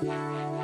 Thank